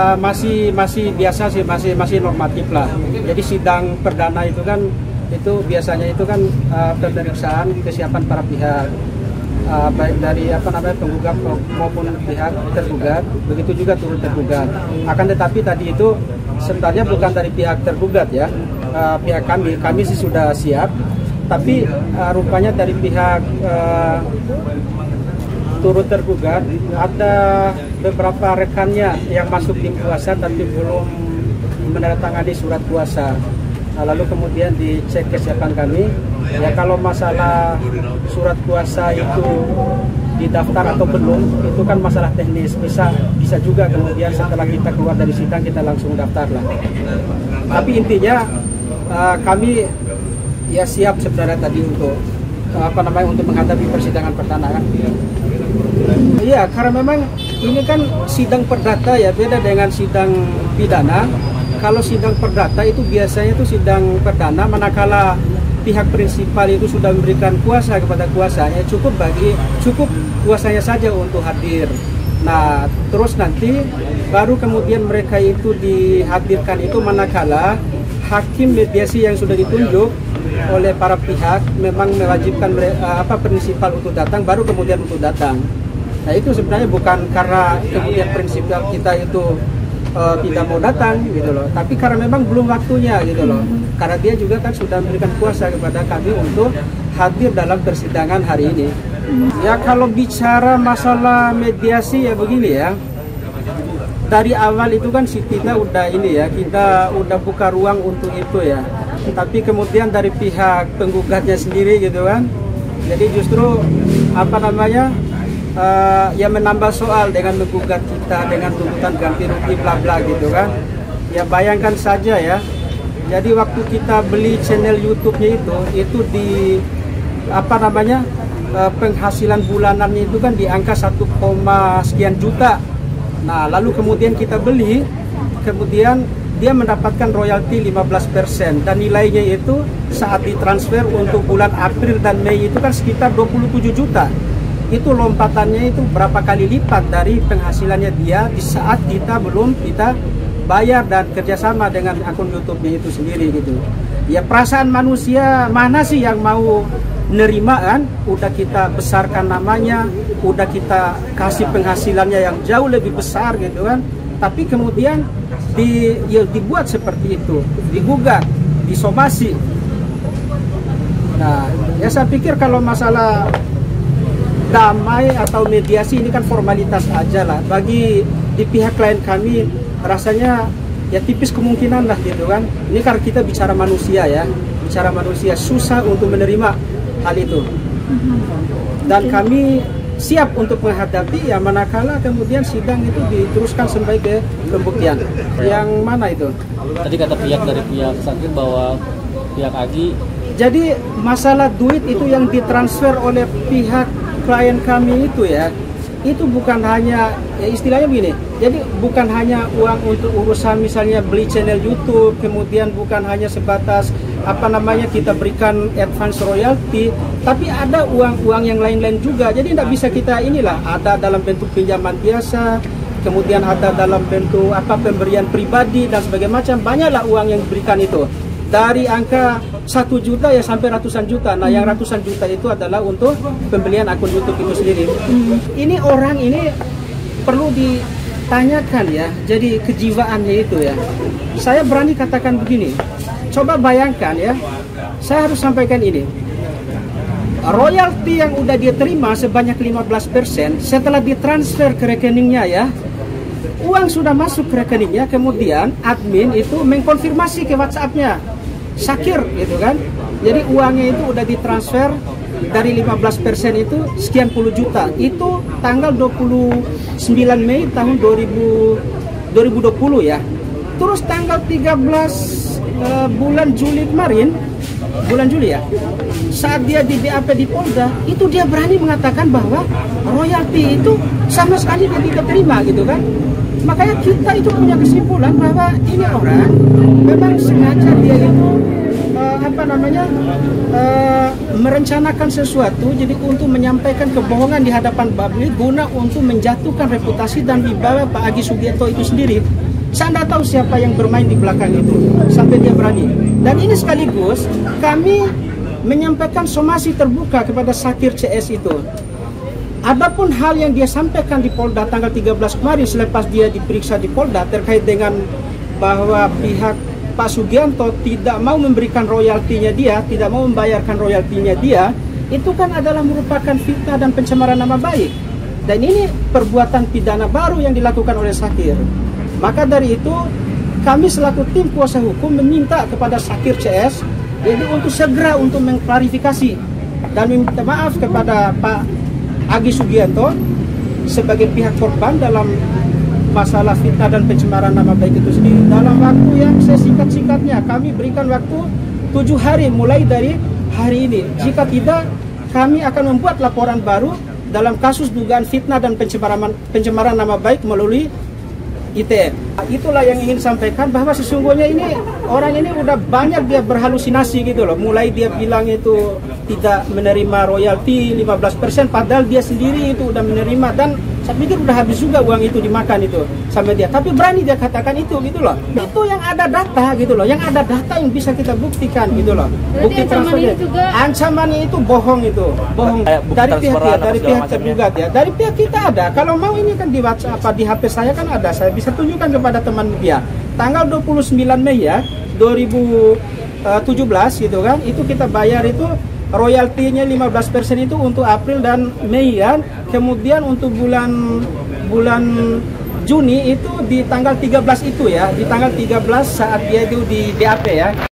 Uh, masih masih biasa sih masih masih normatif lah. Jadi sidang perdana itu kan itu biasanya itu kan uh, pemeriksaan kesiapan para pihak uh, baik dari apa namanya penggugat maupun pihak tergugat begitu juga turut tergugat. Akan tetapi tadi itu sebenarnya bukan dari pihak tergugat ya uh, pihak kami kami sih sudah siap tapi uh, rupanya dari pihak uh, turut tergugat. Ada beberapa rekannya yang masuk tim kuasa tapi belum menandatangani surat kuasa. Nah, lalu kemudian dicek kesiapan kami. Ya kalau masalah surat kuasa itu didaftar atau belum itu kan masalah teknis. Bisa bisa juga kemudian setelah kita keluar dari sidang kita langsung daftar lah. Tapi intinya uh, kami ya siap sebenarnya tadi untuk apa namanya untuk menghadapi persidangan perdana kan Iya, karena memang ini kan sidang perdata ya, beda dengan sidang pidana. Kalau sidang perdata itu biasanya itu sidang perdana manakala pihak prinsipal itu sudah memberikan kuasa kepada kuasanya cukup bagi cukup kuasanya saja untuk hadir. Nah, terus nanti baru kemudian mereka itu dihadirkan itu manakala hakim mediasi yang sudah ditunjuk oleh para pihak memang mewajibkan apa prinsipal untuk datang baru kemudian untuk datang. Nah itu sebenarnya bukan karena kemudian prinsip kita itu uh, tidak mau datang gitu loh, tapi karena memang belum waktunya gitu loh. Karena dia juga kan sudah memberikan kuasa kepada kami untuk hadir dalam persidangan hari ini. Ya kalau bicara masalah mediasi ya begini ya. Dari awal itu kan si kita udah ini ya, kita udah buka ruang untuk itu ya. Tapi kemudian dari pihak penggugatnya sendiri gitu kan. Jadi justru apa namanya uh, ya menambah soal dengan menggugat kita dengan tuntutan ganti rugi bla bla gitu kan. Ya bayangkan saja ya. Jadi waktu kita beli channel YouTube-nya itu itu di apa namanya uh, penghasilan bulanannya itu kan di angka 1, sekian juta. Nah lalu kemudian kita beli kemudian dia mendapatkan royalti 15% dan nilainya itu saat ditransfer untuk bulan April dan Mei itu kan sekitar 27 juta itu lompatannya itu berapa kali lipat dari penghasilannya dia di saat kita belum kita bayar dan kerjasama dengan akun YouTube-nya itu sendiri gitu. Ya perasaan manusia mana sih yang mau nerima kan? Udah kita besarkan namanya, udah kita kasih penghasilannya yang jauh lebih besar gitu kan. Tapi kemudian di, ya, dibuat seperti itu, digugat, disomasi. Nah, ya saya pikir kalau masalah damai atau mediasi ini kan formalitas aja lah. Bagi di pihak klien kami rasanya ya tipis kemungkinan lah gitu kan. Ini karena kita bicara manusia ya, bicara manusia susah untuk menerima hal itu. Dan kami siap untuk menghadapi ya manakala kemudian sidang itu diteruskan sampai ke pembuktian. Yang mana itu? Tadi kata pihak dari pihak sakit bahwa pihak Agi jadi masalah duit itu yang ditransfer oleh pihak klien kami itu ya itu bukan hanya ya istilahnya begini jadi bukan hanya uang untuk urusan misalnya beli channel YouTube kemudian bukan hanya sebatas apa namanya kita berikan advance royalty tapi ada uang-uang yang lain-lain juga. Jadi tidak bisa kita inilah ada dalam bentuk pinjaman biasa kemudian ada dalam bentuk apa pemberian pribadi dan sebagainya macam banyaklah uang yang diberikan itu dari angka satu juta ya sampai ratusan juta. Nah, yang ratusan juta itu adalah untuk pembelian akun YouTube itu sendiri. Ini orang ini perlu ditanyakan ya. Jadi kejiwaannya itu ya. Saya berani katakan begini. Coba bayangkan ya. Saya harus sampaikan ini. Royalti yang udah dia terima sebanyak 15% setelah ditransfer ke rekeningnya ya. Uang sudah masuk ke rekeningnya, kemudian admin itu mengkonfirmasi ke WhatsApp-nya Sakir gitu kan. Jadi uangnya itu udah ditransfer dari 15% itu sekian puluh juta. Itu tanggal 29 Mei tahun 2000 2020 ya. Terus tanggal 13 uh, eh, bulan Juli kemarin, bulan Juli ya, saat dia di BAP di Polda, itu dia berani mengatakan bahwa royalti itu sama sekali tidak terima gitu kan. Makanya kita itu punya kesimpulan bahwa ini orang memang sengaja dia itu uh, apa namanya uh, merencanakan sesuatu jadi untuk menyampaikan kebohongan di hadapan publik guna untuk menjatuhkan reputasi dan wibawa Pak Agi Sugierto itu sendiri Saya tidak tahu siapa yang bermain di belakang itu sampai dia berani. Dan ini sekaligus kami menyampaikan somasi terbuka kepada Sakir CS itu. Adapun hal yang dia sampaikan di Polda tanggal 13 kemarin selepas dia diperiksa di Polda terkait dengan bahwa pihak Pak Sugianto tidak mau memberikan royaltinya dia, tidak mau membayarkan royaltinya dia, itu kan adalah merupakan fitnah dan pencemaran nama baik. Dan ini perbuatan pidana baru yang dilakukan oleh Sakir. Maka dari itu kami selaku tim kuasa hukum meminta kepada Sakir CS jadi untuk segera untuk mengklarifikasi dan meminta maaf kepada Pak Agi Sugianto sebagai pihak korban dalam masalah fitnah dan pencemaran nama baik itu sendiri. Dalam waktu yang sesingkat-singkatnya kami berikan waktu tujuh hari mulai dari hari ini. Jika tidak kami akan membuat laporan baru dalam kasus dugaan fitnah dan pencemaran pencemaran nama baik melalui ITE. Itulah yang ingin sampaikan bahwa sesungguhnya ini orang ini udah banyak dia berhalusinasi gitu loh. Mulai dia bilang itu tidak menerima royalti 15% padahal dia sendiri itu udah menerima dan saya pikir udah habis juga uang itu dimakan itu sampai dia. Tapi berani dia katakan itu gitu loh. Itu yang ada data gitu loh. Yang ada data yang bisa kita buktikan gitu loh. Bukti transfernya. Juga... Ancamannya itu bohong itu. Bohong. Dari pihak ya, dari pihak tergugat ya. Dari pihak kita ada. Kalau mau ini kan di WhatsApp apa di HP saya kan ada. Saya bisa tunjukkan kepada teman media. Tanggal 29 Mei ya 2017 gitu kan. Itu kita bayar itu royaltinya 15% itu untuk April dan Mei ya. Kemudian untuk bulan bulan Juni itu di tanggal 13 itu ya, di tanggal 13 saat dia itu di BAP ya.